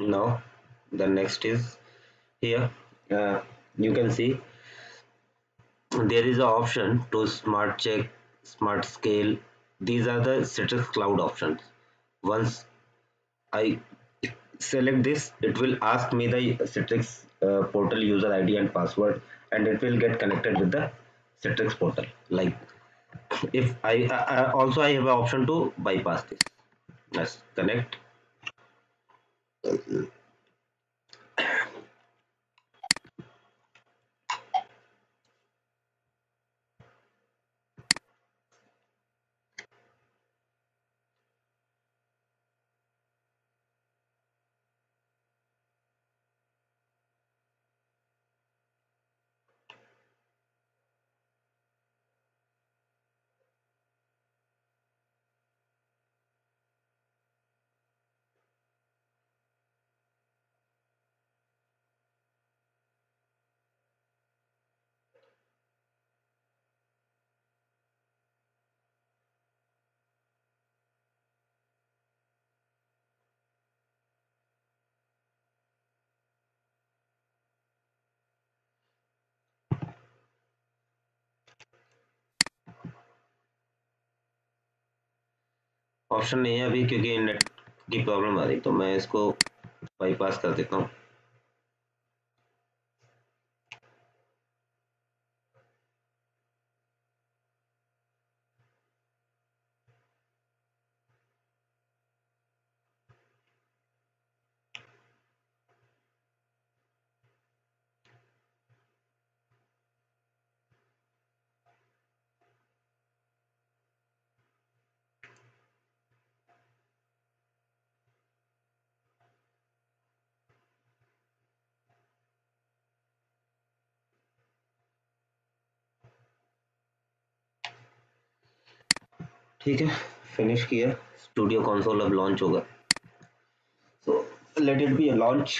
now the next is here. Uh, you can see there is an option to smart check smart scale. These are the citrix cloud options. Once i select this it will ask me the citrix uh, portal user id and password and it will get connected with the citrix portal. Like if I, I also i have an option to bypass this. Let's connect Thank you. Option नहीं है अभी क्योंकि net की problem आ रही तो मैं इसको bypass कर देता हूँ। ठीक है फिनिश किया। स्टूडियो कंसोल अब लॉन्च होगा। So let it be launch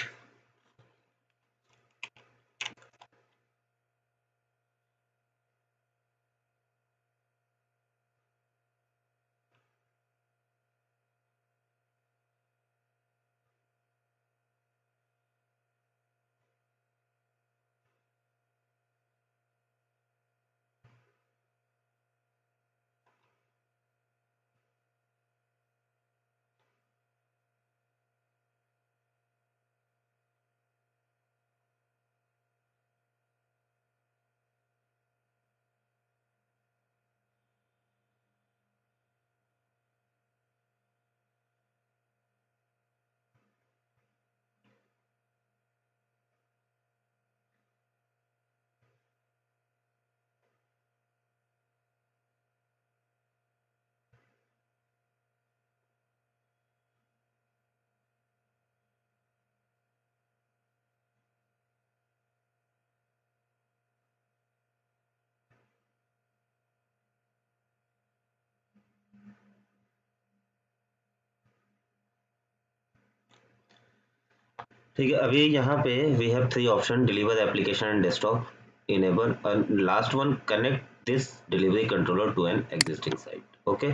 ठीक है, अभी यहाँ पे we have three option deliver application and desktop enable last one connect this delivery controller to an existing site okay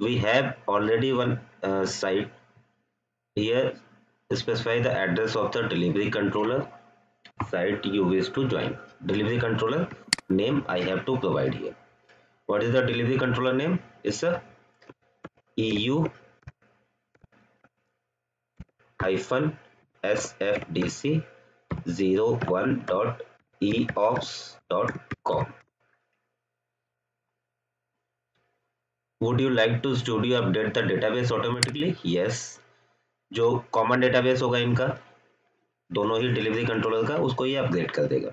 we have already one site here specify the address of the delivery controller site you wish to join delivery controller name I have to provide here what is the delivery controller name it's E U आईफन S F D C zero one dot E ops dot com would you like to studio update the database automatically yes जो common database होगा इनका, दोनों ही delivery controller का, उसको ये update कर देगा।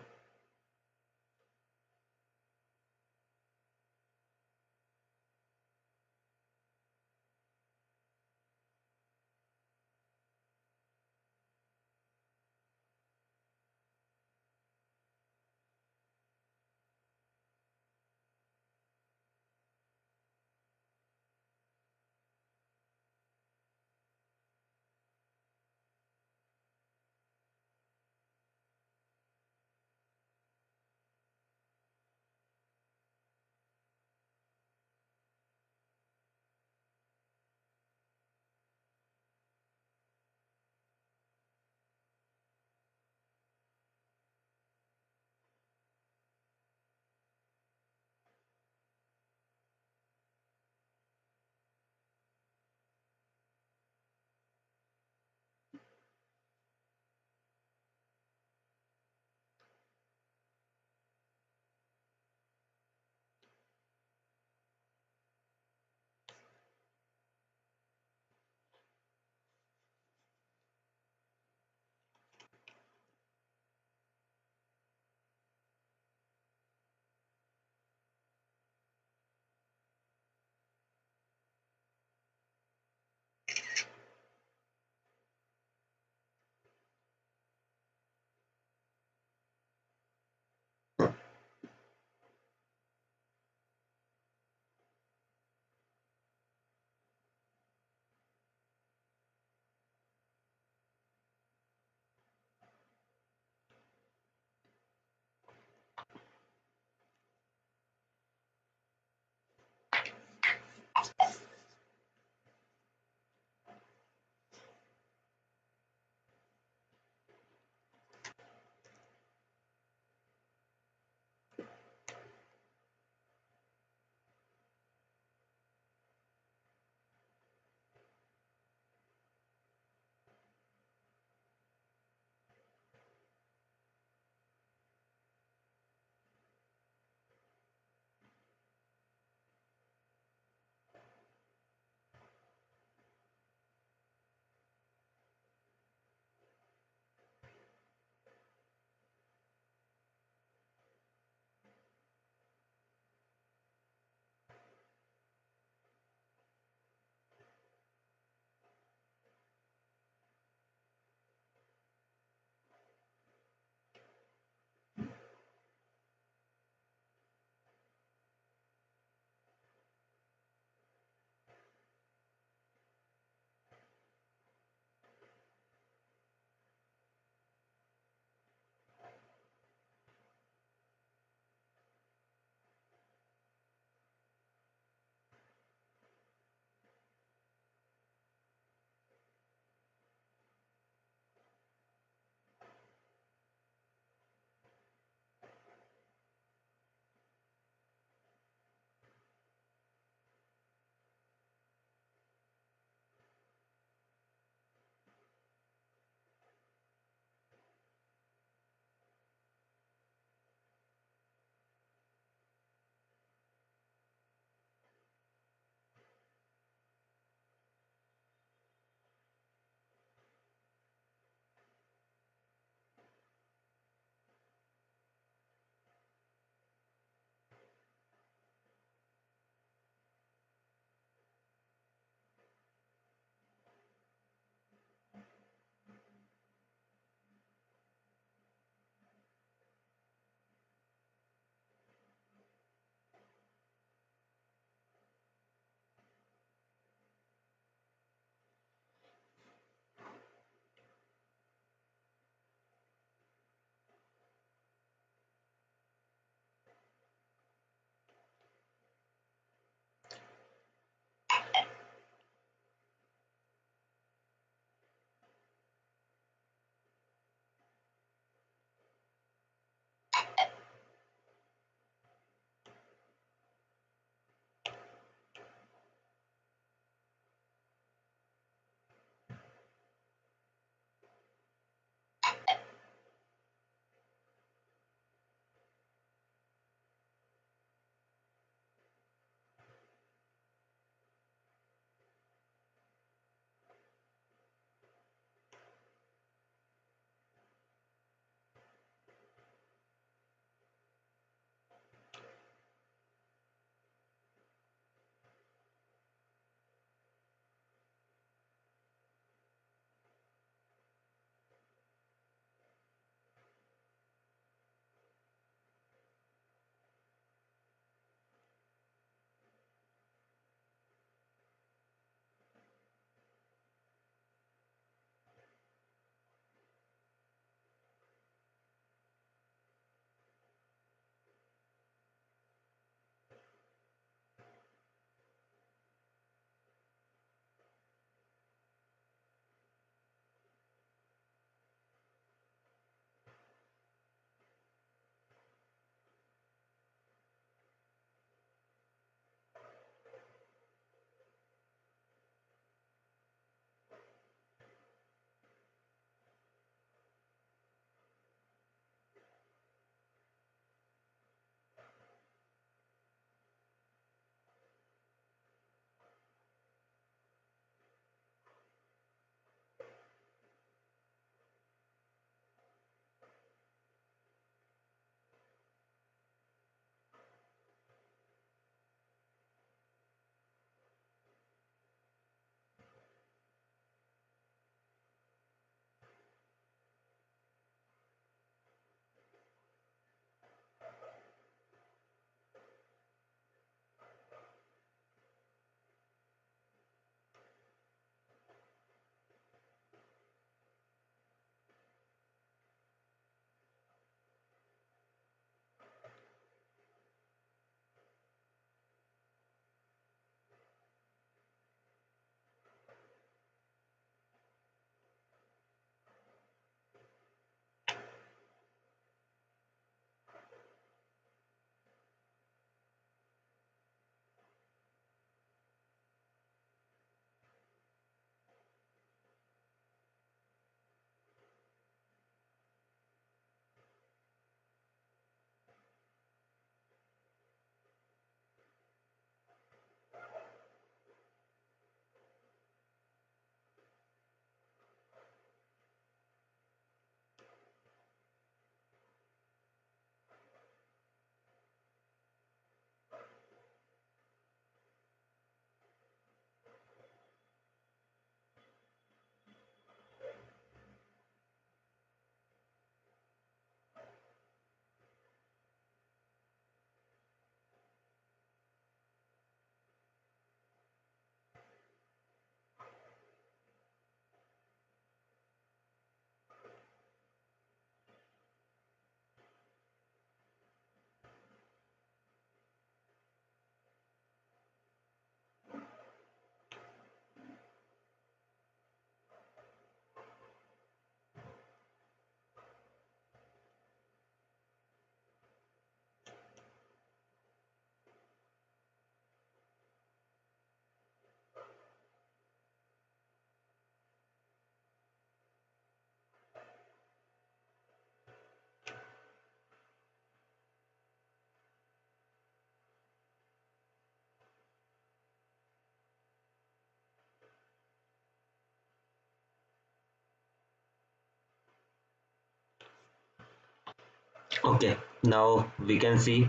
Okay now we can see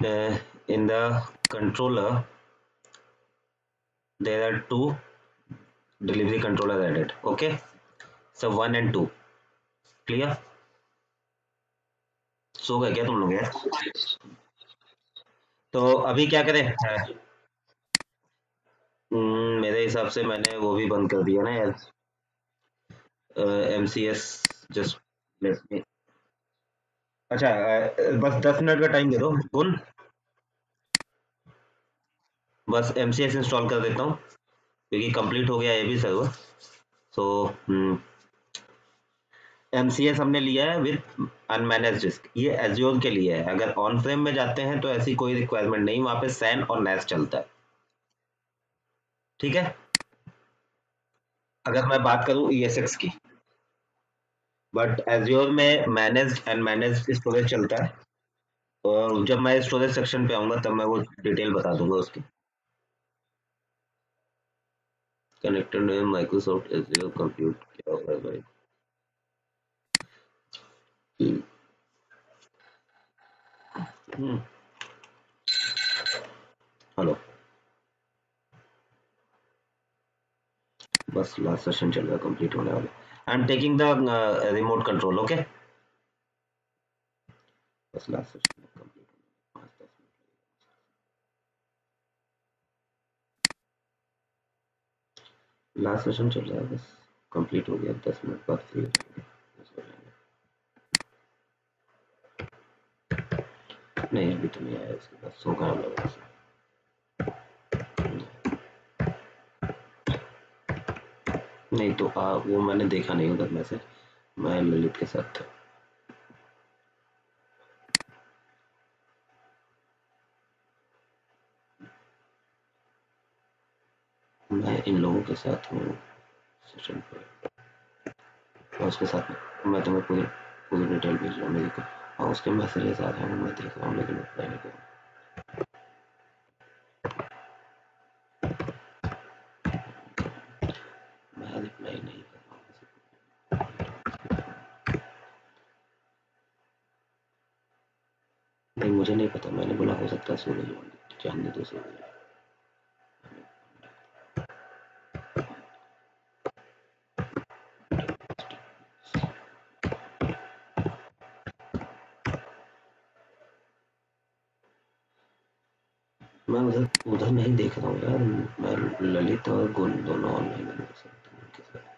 uh, in the controller there are two delivery controller added okay so one and two clear सो गए क्या तुम लोग यार तो अभी क्या करें हम्म, मेरे हिसाब से मैंने वो भी बंद कर दिया ना यार M C S just let me अच्छा बस दस मिनट का टाइम दे दो कौन बस एम सी एस इंस्टॉल कर देता हूँ, क्योंकि कंप्लीट हो गया ये भी server so M C S हमने लिया है विद अनमैनेज डिस्क ये एज्योर के लिए है। अगर ऑन फ्रेम में जाते हैं तो ऐसी कोई रिक्वायरमेंट नहीं, वहाँ पे सैन और नेस चलता है। ठीक है? अगर मैं बात करूँ ई e की। बट एज्योर में मैनेज एंड मैनेज स्टोरेज चलता है। और जब मैं स्टोरेज सेक्शन पे आऊँगा, तब मैं वो डिटेल बता दूँगा उसकी। कनेक्टेड माइक्रोसॉफ्ट एज्योर कंप्यूट क्या होगा भाई। हेलो बस लास्ट सेशन चल रहा कंप्लीट होने वाला am taking the remote control okay बस लास्ट सेशन चल रहा है, बस कंप्लीट हो गया, दस मिनट बाद फ्री नहीं, अभी तो नहीं आया, इसके बाद सो गया लगा नहीं तो आ, वो मैंने देखा नहीं उधर मैसेज मैं ललित के साथ था। मैं इन लोगों के साथ हूँ सेशन पर उसके साथ मैं तुम्हें पूरी पूरी डिटेल भेज रहा हूँ मेरी को। और उसके मैसेजेस आ रहे हैं मैं देख रहा हूँ लेकिन रिप्लाई नहीं कर मैं उधर उधर नहीं देख रहा हूँ यार। मैं ललित और गुण दोनों ऑनलाइन है मेरे साथ उनके साथ।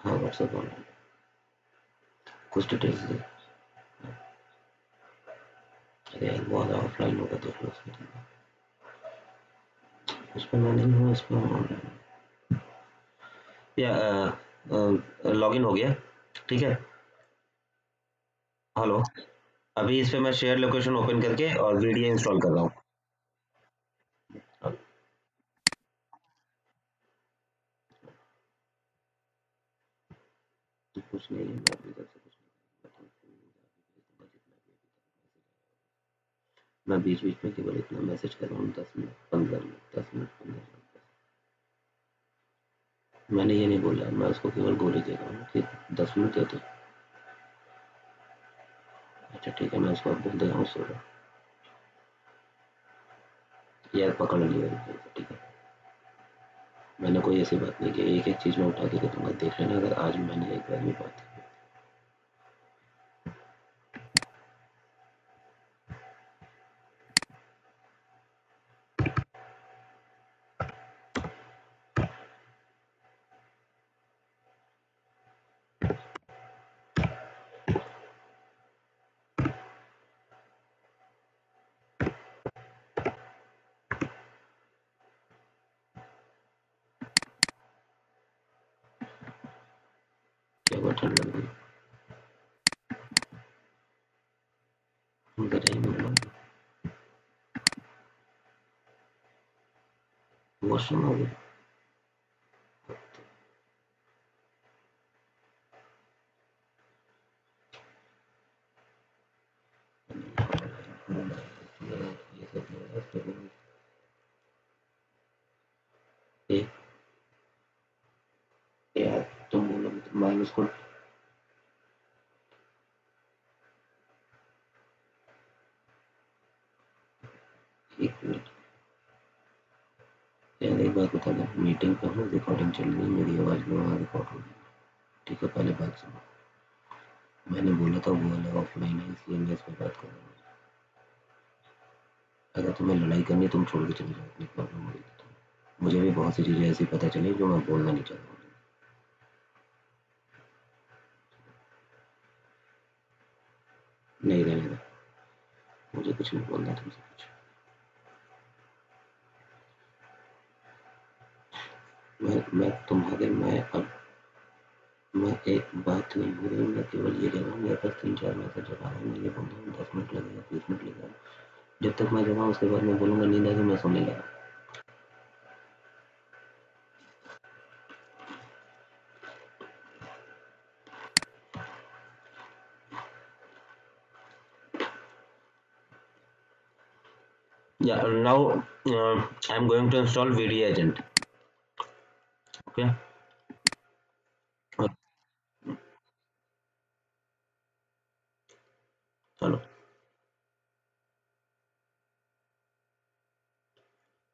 हाँ व्हाट्सएप ऑनलाइन कुछ डिटेल्स दे। अरे यार अगर ऑफलाइन होगा देख लो उसमें उस पर मैं नहीं हूँ इस पर ऑनलाइन या लॉगिन हो गया। ठीक है? हेलो अभी इस पे मैं शेयर लोकेशन ओपन करके और वीडियो इंस्टॉल कर रहा हूँ। कुछ नहीं है मैं कुछ मैं बीच बीच में केवल इतना मैसेज कर रहा हूँ, दस मिनट, पंद्रह मिनट, दस मिनट, पंद्रह मिनट। मैंने ये नहीं बोला, मैं उसको केवल गोली दे रहा हूँ कि दस मिनट देते अच्छा ठीक है, मैं इसको बोल दे रहा हूँ, सो यार पकड़ लिया, ठीक है। मैंने कोई ऐसी बात नहीं की एक एक चीज़ में उठा के दूँगा देख लेना, अगर आज मैंने एक बार भी बात Nasıl olur? बात बता दें मीटिंग पर हूँ रिकॉर्डिंग चल रही है, मेरी आवाज़ में वहाँ रिकॉर्ड हो रही है। ठीक है, पहले बात सुनो। मैंने बोला था वो वाला ऑफलाइन है, इसलिए मैं इस पर बात कर रहा हूँ। अगर तुम्हें लड़ाई करनी तुम छोड़ के चले जाओ, अपनी प्रॉब्लम बोल देता हूँ मुझे भी बहुत सी चीज़ें ऐसी पता चली जो मैं बोलना नहीं चाहता हूँ। नहीं रहने दो। मुझे कुछ नहीं बोलना तुमसे कुछ मैं मैं तुम्हारे मैं अब मैं एक बात नहीं रही मैं केवल ये कह रहा हूँ मेरे पास तीन चार मैसेज जब आ है मैं ये बोल रहा हूँ दस मिनट लगेगा बीस मिनट लगेगा। जब तक मैं जमा उसके बाद मैं बोलूँगा नींद आएगी मैं सोने लगा। Yeah now uh, i'm going to install vda agent. Okay चलो।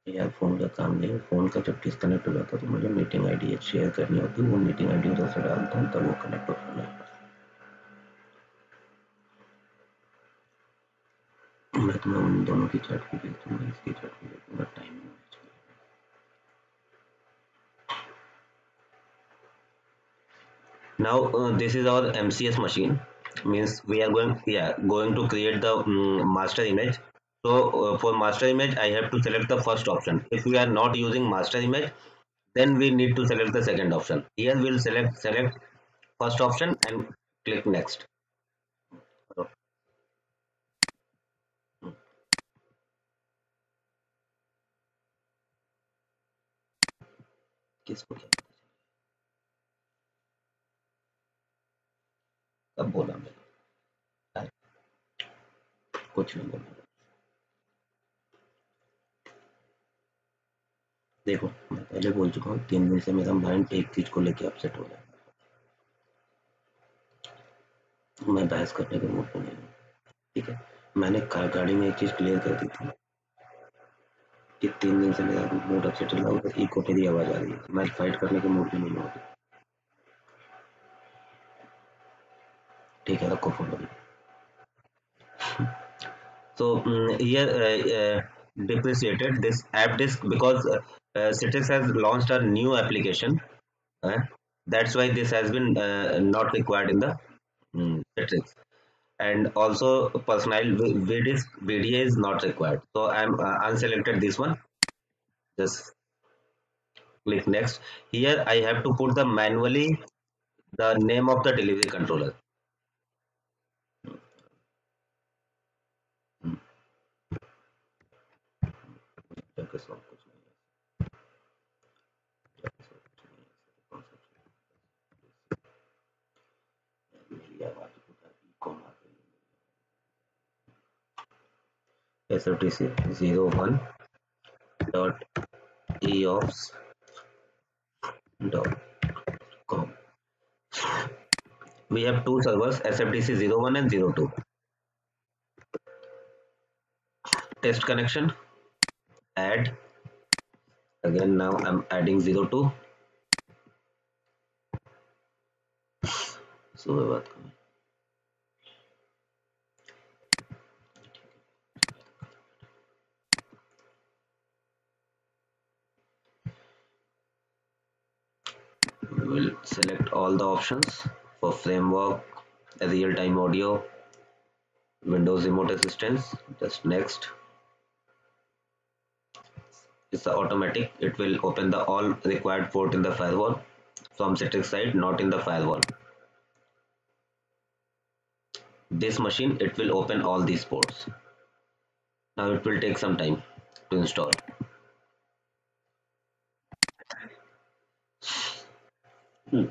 यार फ़ोन का काम नहीं है फ़ोन का जब डिस्कनेक्ट हो जाता है तो मुझे मीटिंग आईडी शेयर करनी होती है, वो मीटिंग आईडी उधर से डालता हूँ, तब वो कनेक्ट होता है। मैं तुम्हें उन दोनों की चैट भी दूँगा इसकी चैट भी भेज दूँगा time now uh, this is our mcs machine means we are going yeah going to create the um, master image so uh, for master image i have to select the first option if we are not using master image then we need to select the second option here we'll select select first option and click next किसको क्या कब बोला मैंने। कुछ नहीं बोला। देखो, मैं पहले बोल चुका हूँ, तीन दिन से मेरा माइंड एक चीज़ को लेके अपसेट हो है। मैं बहस करने के मूड में नहीं हूँ, ठीक है? मैंने कार, गाड़ी में एक चीज़ क्लियर कर दी थी कि तीन दिन से मेरा मूड अपसेट चल रहा है इको तेरी आवाज़ आ रही है। मैं फाइट करने के मूड में नहीं हूँ ठीक है रखो फोन अभी so um, here uh, uh, depreciated this app disk because uh, Citrix has launched a new application uh, that's why this has been uh, not required in the um, Citrix and also personal vdisk vda is not required so i'm uh, unselected this one just click next here i have to put the manually the name of the delivery controller focus on SRTC01 dot eops dot com. We have two servers SFTC01 and 02. Test connection add. Again now I'm adding 0 2 so what we will select all the options for framework real-time audio windows remote assistance just next the automatic. It will open the all required port in the firewall from Citrix side not in the firewall. This machine it will open all these ports. Now it will take some time to install. Hmm.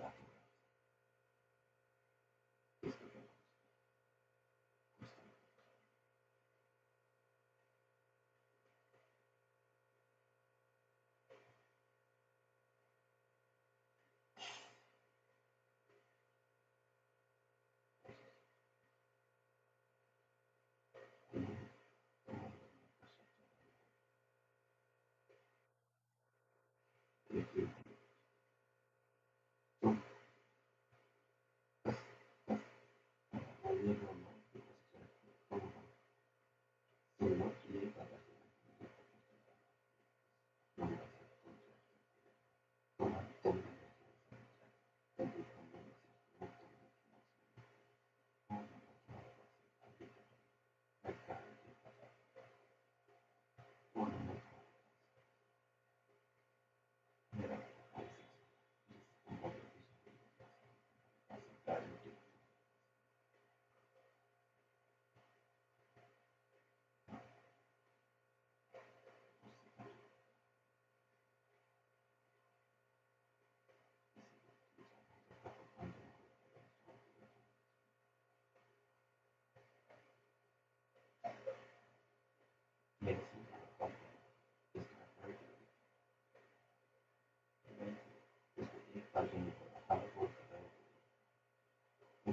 Thank mm -hmm. you.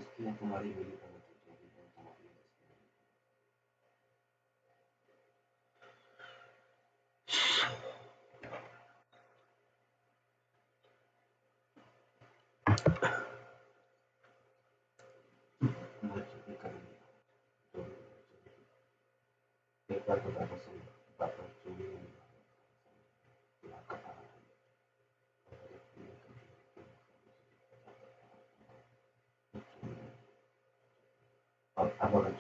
お好きな隣をゆがめて上品なお訛りをなさい友達を手から見。どういうのをする。ペーパーとか細い。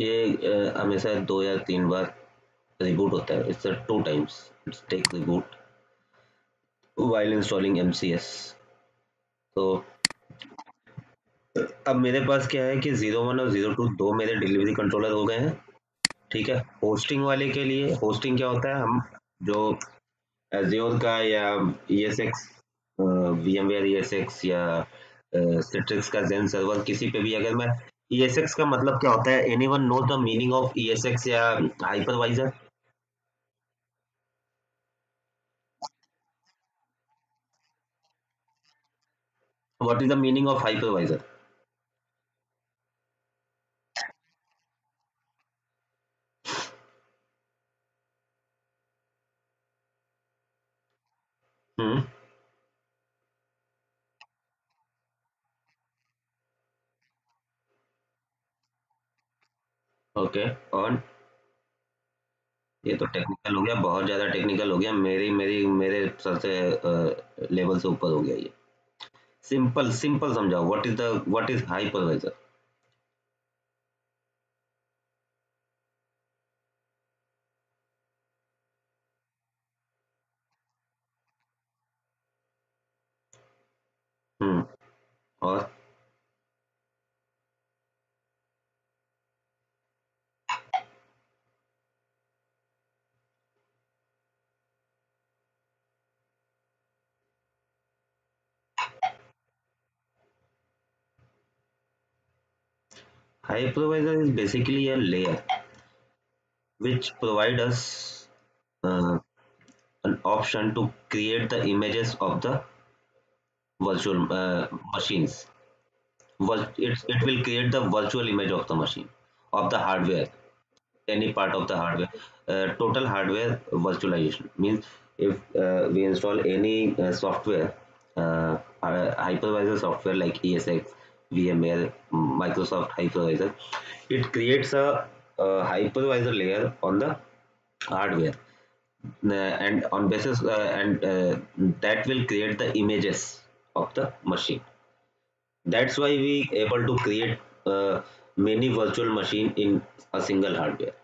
ये हमेशा दो या तीन बार reboot होता है। It's two times it's take reboot while installing MCS तो अब मेरे पास क्या है कि ज़ीरो वन और ज़ीरो टू दो मेरे डिलीवरी कंट्रोलर हो गए हैं। ठीक है? होस्टिंग वाले के लिए होस्टिंग क्या होता है? हम जो एज्योर का या E S X VMware E S X या सिट्रिक्स का जेन सर्वर किसी पे भी अगर मैं एक्स का मतलब क्या होता है? Any one know the meaning of E S X या hypervisor what is the meaning of hypervisor? Okay और ये तो टेक्निकल हो गया, बहुत ज़्यादा टेक्निकल हो गया, मेरी मेरी, मेरे सबसे लेवल से ऊपर हो गया ये। सिंपल सिंपल समझाओ what is the what is hypervisor Hypervisor is basically a layer which provide us uh, an option to create the images of the virtual uh, machines. It, it will create the virtual image of the machine, of the hardware, any part of the hardware. Uh, total hardware virtualization means if uh, we install any uh, software, uh, hypervisor software like ESX, VMware, Microsoft hypervisor, it creates a, a hypervisor layer on the hardware. And on basis uh, and uh, that will create the images of the machine. That's why we able to create uh, many virtual machine in a single hardware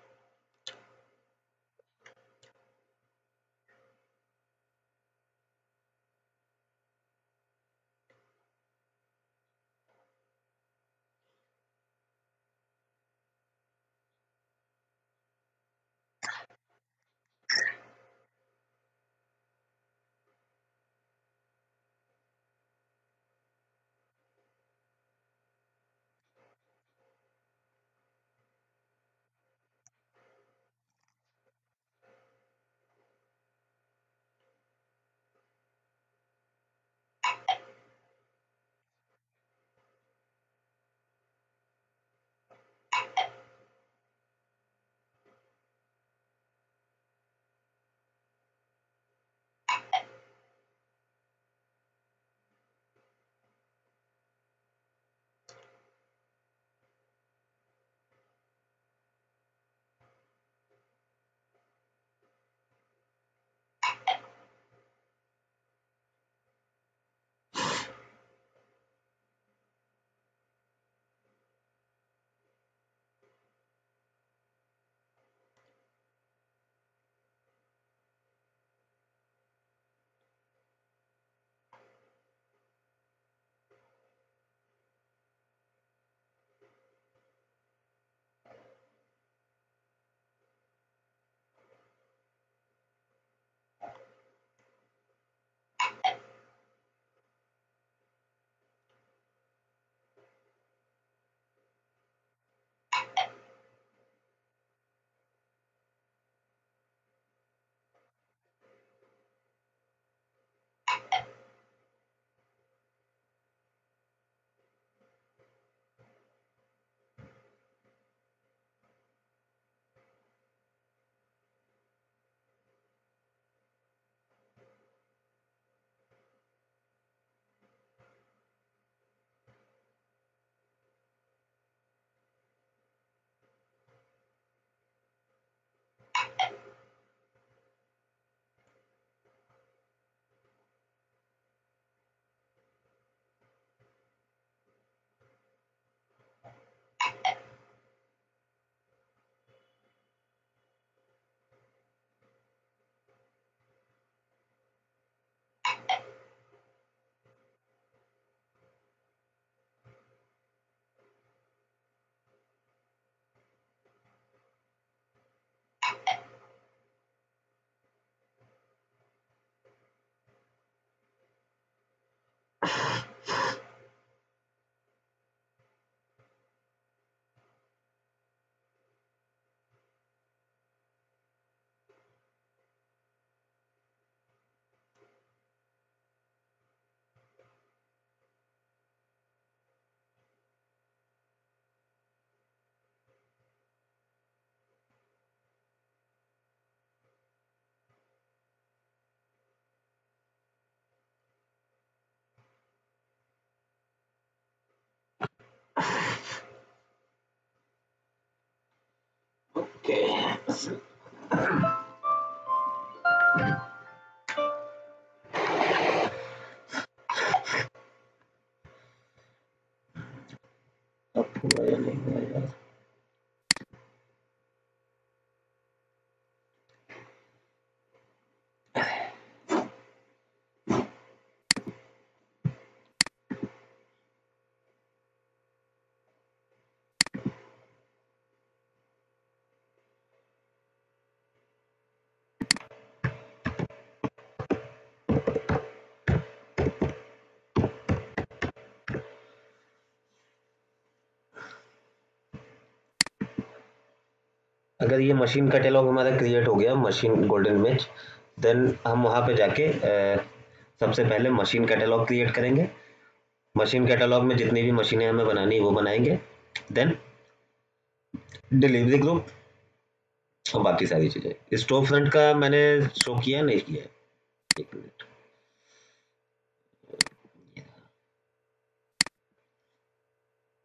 Okay. अगर ये machine catalogue हमारा create हो गया machine golden image then हम वहाँ पे जाके सबसे पहले मशीन कैटेलॉग क्रिएट करेंगे। मशीन कैटेलॉग में जितनी भी मशीनें हमें बनानी है, वो बनाएँगे। देन डिलीवरी ग्रुप और बाकी सारी चीज़ें। स्टोव फ्रंट का मैंने शो किया, नहीं किया। एक मिनट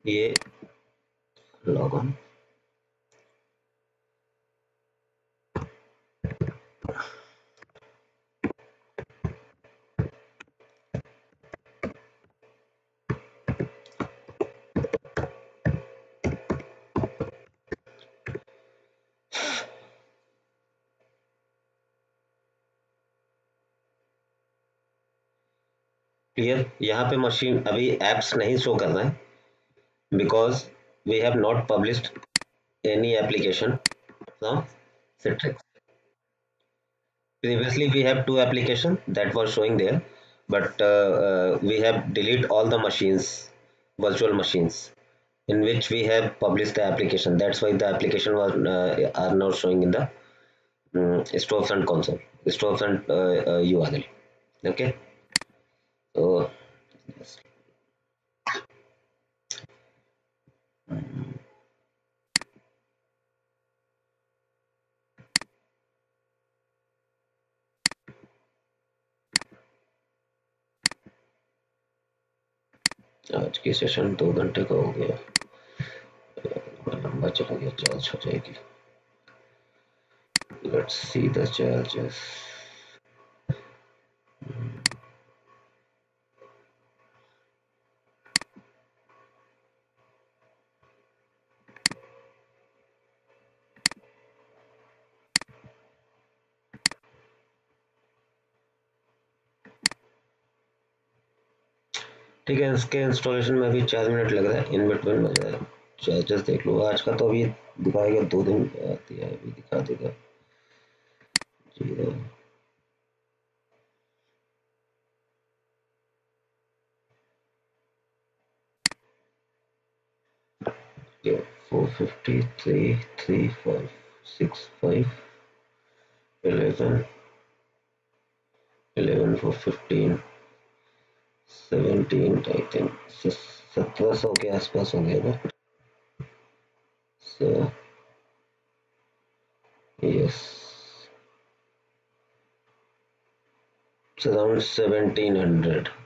ये लॉग ऑन क्लियर यहाँ पे मशीन अभी एप्स नहीं शो कर रहे हैं because we have not published any application from Citrix. Previously, we have two applications that were showing there, but uh, uh, we have deleted all the machines, virtual machines, in which we have published the application. That's why the application was uh, are now showing in the um, storefront console, storefront uh, uh, URL. Okay. So yes. आज की session दो घंटे का हो गया। लंबा चला गया चार्ज हो जाएगी। लेट्स सी द चार्जेस ठीक है, इसके इंस्टॉलेशन में अभी चार मिनट लग रहा है। इन बिटवीन में चार्जेस देख लो। आज का तो अभी दिखाएगा दो दिन आती है, अभी दिखा देगा। Zero four fifty three three five six five eleven eleven four fifteen seventeen I think सत्रह सौ के आसपास हो गया ना? So, yes. It's around 1700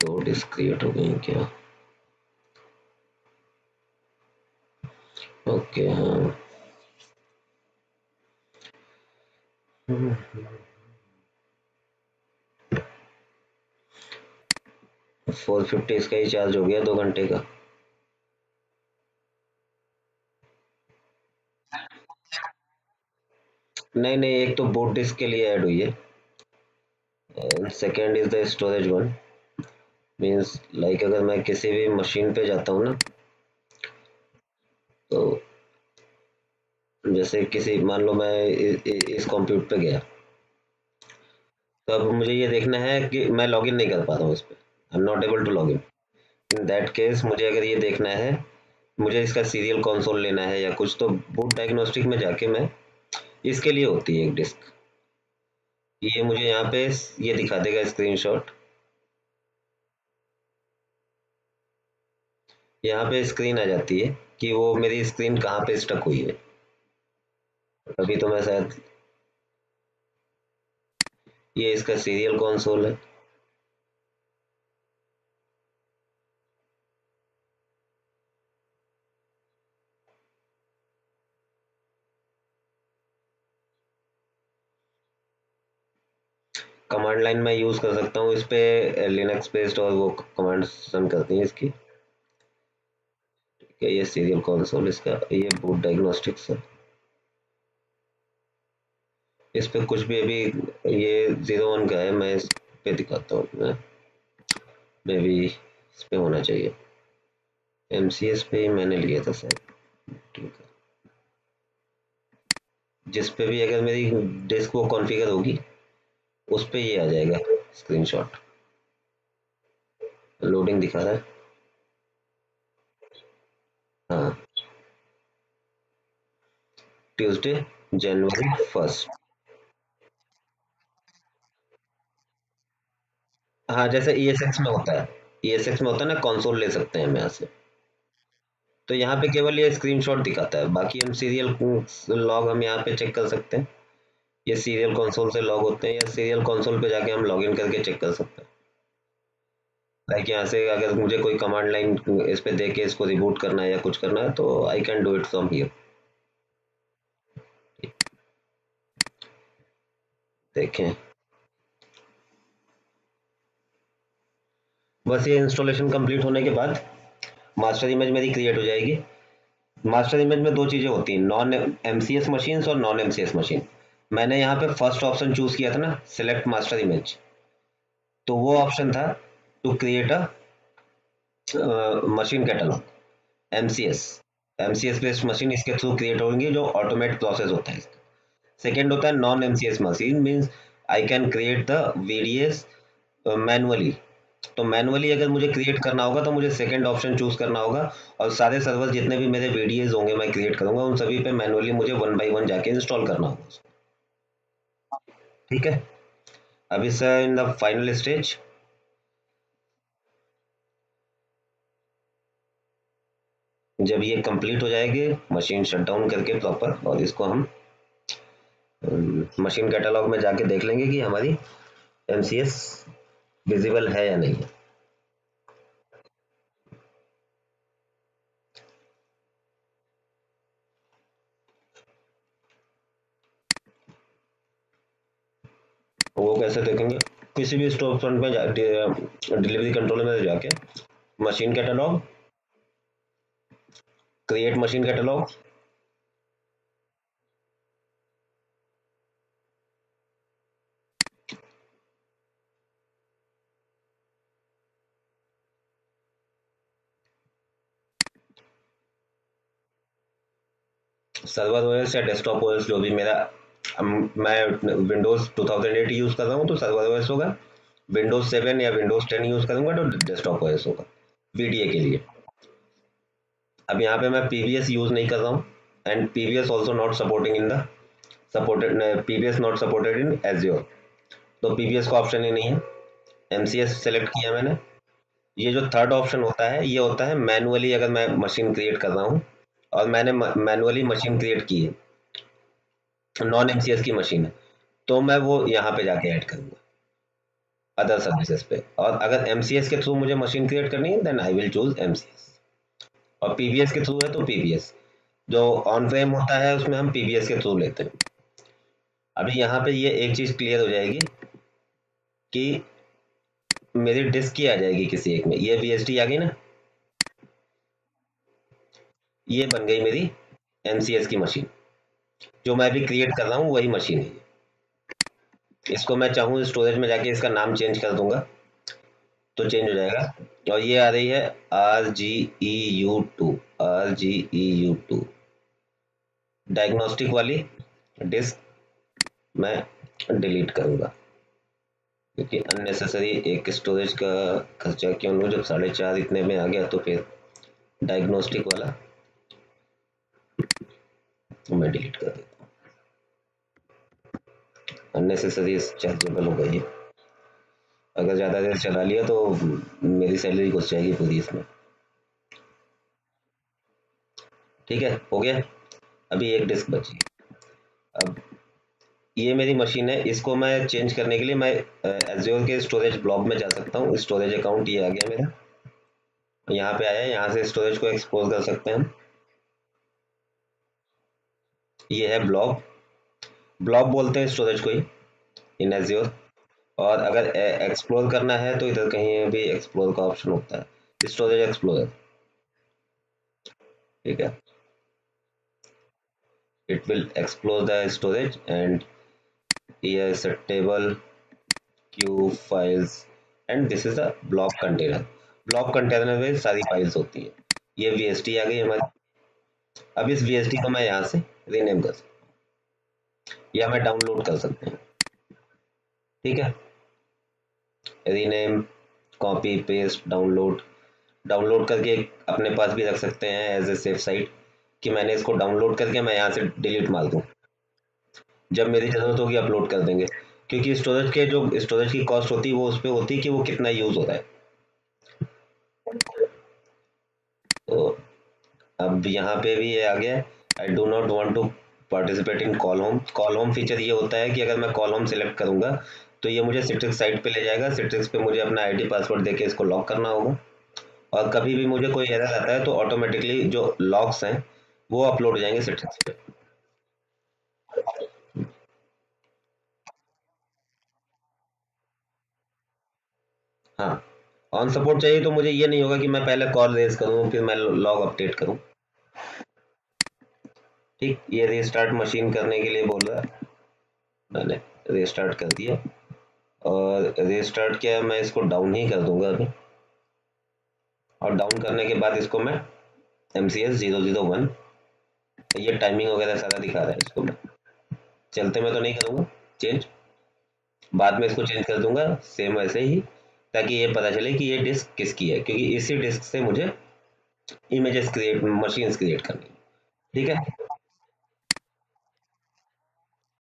दो डिस्क क्रिएट हो गई क्या? ओके हाँ। फोर फिफ्टी इसका ही चार्ज हो गया दो घंटे का। नहीं नहीं, एक तो बोट डिस्क के लिए ऐड हुई है। Second is the storage one means like अगर मैं किसी भी मशीन पे जाता हूँ ना तो जैसे किसी, मान लो मैं इस कंप्यूटर पे गया तो अब मुझे ये देखना है कि मैं लॉगिन नहीं कर पा रहा हूँ उस पर I am not able to log in in that case मुझे अगर ये देखना है, मुझे इसका सीरियल कंसोल लेना है या कुछ तो बूट डायग्नोस्टिक में जाके मैं इसके लिए होती है एक डिस्क ये मुझे यहाँ पे ये दिखा देगा स्क्रीनशॉट यहाँ पे स्क्रीन आ जाती है कि वो मेरी स्क्रीन कहाँ पे स्टक हुई है। अभी तो मैं शायद ये इसका सीरियल कंसोल है। कमांड लाइन में यूज़ कर सकता हूँ इस पे लिनक्स बेस्ड और वो कमांड रन करती हैं इसकी। क्या ये सीरियल कंसोल इसका ये बूट डायग्नोस्टिक्स है। इस पर कुछ भी अभी ये ज़ीरो वन का है, मैं इस पे दिखाता हूँ, मैं, मे बी इस पे होना चाहिए। एम सी एस पे मैंने लिया था सर ठीक है। जिस पे भी अगर मेरी डिस्क वो कॉन्फ़िगर होगी, उस पर ये आ जाएगा स्क्रीनशॉट लोडिंग दिखा रहा हाँ। Tuesday, January first. हाँ जैसे ई एस एक्स में होता है। ई एस एक्स में होता है ना कंसोल ले सकते हैं हम यहाँ से। तो यहाँ पे केवल ये स्क्रीनशॉट दिखाता है। बाकी हम सीरियल लॉग हम यहाँ पे चेक कर सकते हैं। ये सीरियल कंसोल से लॉग होते हैं या सीरियल कंसोल पे जाके हम लॉगिन करके चेक कर सकते हैं। लाइक यहाँ से अगर मुझे कोई कमांड लाइन इस पे दे के इसको रिबूट करना है या कुछ करना है तो I can do it from here देखें। बस ये इंस्टॉलेशन कंप्लीट होने के बाद मास्टर इमेज मेरी क्रिएट हो जाएगी। मास्टर इमेज में दो चीज़ें होती हैं non M C S machine और non M C S machine मैंने यहाँ पे फ़र्स्ट ऑप्शन चूज़ किया था ना सिलेक्ट मास्टर इमेज तो वो ऑप्शन था machine catalogue M C S M C S based machine इसके थ्रू क्रिएट होंगी जो ऑटोमेट प्रोसेस होता है सेकेंड होता है non M C S machine means I can create the VDAs तो मैनुअली अगर मुझे क्रिएट करना होगा तो मुझे सेकंड ऑप्शन चूज़ करना होगा, और सारे सर्वर जितने भी मेरे वीडियोज़ होंगे, मैं क्रिएट करूँगा, उन सभी पे मैनुअली मुझे वन बाई वन जाके इंस्टॉल करना होगा। ठीक है? अभी sir in the final stage जब ये कंप्लीट हो जाएगी मशीन शट डाउन करके प्रॉपर और इसको हम मशीन कैटलॉग में जाके देख लेंगे कि हमारी एमसीएस विजिबल है या नहीं वो कैसे देखेंगे? किसी भी स्टोर फ्रंट में डिलीवरी कंट्रोल में जाके machine catalogue create machine catalogue server OS या डेस्कटॉप ओएस जो भी मेरा मैं विंडोज़ 2008 यूज़ कर रहा हूँ तो सर्वर ओएस होगा। विंडोज़ 7 या विंडोज़ 10 यूज़ करूँगा तो डेस्कटॉप ओएस होगा। वीडीए के लिए। अब यहाँ पे मैं पीवीएस यूज़ नहीं कर रहा हूँ and PVS also not supporting in the supported PVS not supported in Azure तो पीवीएस का ऑप्शन ही नहीं है. एमसीएस सेलेक्ट किया मैंने. ये जो थर्ड ऑप्शन होता है, ये होता है मैनुअली अगर मैं मशीन क्रिएट कर रहा हूँ, और मैंने मैनुअली मशीन क्रिएट की है. नॉन MCS की मशीन है. तो मैं वो यहाँ पे जाके ऐड करूँगा. अदर सर्विसेज़ पे. और अगर MCS के थ्रू मुझे मशीन क्रिएट करनी है then I will choose MCS और पीवीएस के थ्रू है तो पीवीएस जो ऑन फ्रेम होता है, उसमें हम पीवीएस के थ्रू लेते हैं। अभी यहाँ पे ये एक चीज़ क्लियर हो जाएगी कि मेरी डिस्क ही आ जाएगी किसी एक में। ये वी आ गई ना? ये बन गई मेरी एमसीएस की मशीन जो मैं अभी क्रिएट कर रहा हूँ, वही मशीन है। इसको मैं चाहूँ स्टोरेज में जाके इसका नाम चेंज कर दूँगा तो चेंज हो जाएगा। और ये आ रही है R G E U two R G E U two diagnostic वाली डिस्क मैं डिलीट करूँगा। क्योंकि अननेसेसरी एक स्टोरेज का खर्चा क्यों जब साढ़े चार इतने में आ गया तो फिर डायग्नोस्टिक वाला तो मैं डिलीट कर देता हूँ। अननेसेसरी चार्जेबल गई है। अगर ज़्यादा देर चला लिया तो मेरी सैलरी घुस जाएगी पूरी इसमें। ठीक है, हो गया? अभी एक डिस्क बची। अब ये मेरी मशीन है, इसको मैं चेंज करने के लिए मैं एज्योर के स्टोरेज ब्लॉक में जा सकता हूँ। स्टोरेज अकाउंट ये आ गया मेरा। यहाँ पे आया, यहाँ से स्टोरेज को एक्सपोज कर सकते हैं हम। ये है ब्लॉक ब्लॉक बोलते हैं स्टोरेज को ही इन एज्योर और अगर एक्सप्लोर करना है तो इधर कहीं भी एक्सप्लोर का ऑप्शन होता है। स्टोरेज एक्सप्लोर ठीक है। The storage and here is a table queue files and this is a block container block container में सारी फाइल्स होती है। ये vst आ गई हमारी। अब इस vst को मैं यहाँ से रीनेम कर सकता हूँ। या मैं डाउनलोड कर सकते हैं। ठीक है। Rename copy paste download download करके अपने पास भी रख सकते हैं एज ए सेफ़ साइट कि मैंने इसको डाउनलोड करके मैं यहाँ से डिलीट मार दूँ। जब मेरी ज़रूरत होगी अपलोड कर देंगे। क्योंकि स्टोरेज के जो स्टोरेज की कॉस्ट होती है, वो उस पर होती है कि वो कितना यूज़ होता है। तो अब यहाँ पे भी ये आ गया। I do not want to participate in call home call home feature ये होता है कि अगर मैं कॉल होम सिलेक्ट करूँगा तो ये मुझे सिट्रिक्स साइट पे ले जाएगा। सिट्रिक्स पे मुझे अपना आईडी पासवर्ड देके इसको लॉक करना होगा। और कभी भी मुझे कोई एरर आता है तो ऑटोमेटिकली जो लॉक्स हैं, वो अपलोड हो जाएँगे सेटिंग्स पे। हाँ। ऑन सपोर्ट चाहिए तो मुझे ये नहीं होगा कि मैं पहले कॉल रेज करूँ, फिर मैं लॉग अपडेट करूँ। ठीक? ये रीस्टार्ट मशीन करने के लिए बोल। रहा है मैंने रीस्टार्ट कर दिया। और रीस्टार्ट किया मैं इसको डाउन ही कर दूँगा अभी। और डाउन करने के बाद इसको मैं M C S zero zero one ये टाइमिंग वगैरह सारा दिखा रहा है इसको मैं। चलते में तो नहीं करूँगा चेंज बाद में इसको चेंज कर दूँगा सेम वैसे ही, ताकि ये पता चले कि ये डिस्क किसकी है, क्योंकि इसी डिस्क से मुझे इमेजेस क्रिएट मशीन्स क्रिएट करनी ठीक है?